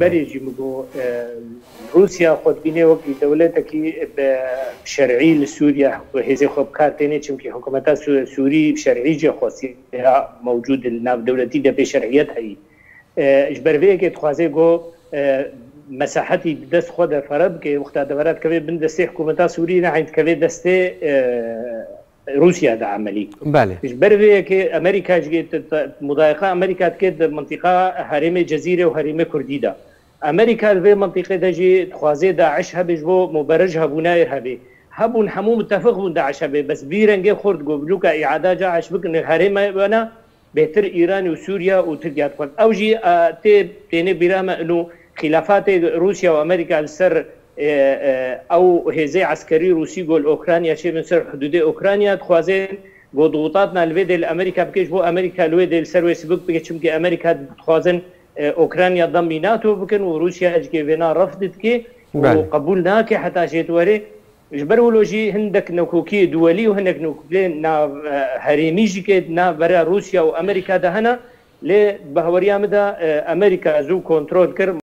برێژی بۆ رووسیا خودبینەوەکی دەولێتەکی بە شەرعی لە سووریا هێزی خۆ بکارتێنێ چمکی حکوومەتە سووری شەرعیجیە خۆسی مەوجود ناودەولەتی دەپێ شەرعیت هەیە ژبەرەیەکێت خوازێ گۆ مەساحەتی دەست خۆ دەفەرە بکەی وختا دەبارات کەوێ بن دەستی حکوومەتە سووری نەحینکەوێ دەستێ روسيا دا عملی بله اش بروی که امریکا مضایقه امریکا که د منطقه حریم جزیره و حریم کردی دا امریکا د منطقه د جی خوازه داعش هبج بو مبرج هبونه هبی هبون همو متفق بون داعش هبی بس بیرنگ خورد گوبلو که اعاده جاعش بکن حریم بنا بهتر ایران و سوریا و ترکیه خود او جی تی تینه بیرامه انو خلافات روسیا و امریکا سر ئەو هێزەی عسکەری رووسی گۆل ئۆکرانیا شێبن سەر حدودی ئۆکرانیا دخوازێن بۆ دووتات نالوێ دل ئەمریکا بکەش بۆ ئەمریکا لێ دل سەروێسی بک بکە چمکە ئەمریکا دخوازن ئۆکرانیا دەمی ناتۆ بکەن و رووسیا ئەجگێوێنا ڕفتت کێ قبول ناکە حتا شێتوەرێ ژبەر ولۆژی هەندێک نەکۆکی دووەلی و هەندێک نوکلێ هەرێمیژی کرد نابرا رووسیا و ئەمریکادا هەنا لێ بەهوەریامدا ئەمریکا زوو کۆنتترۆل کرد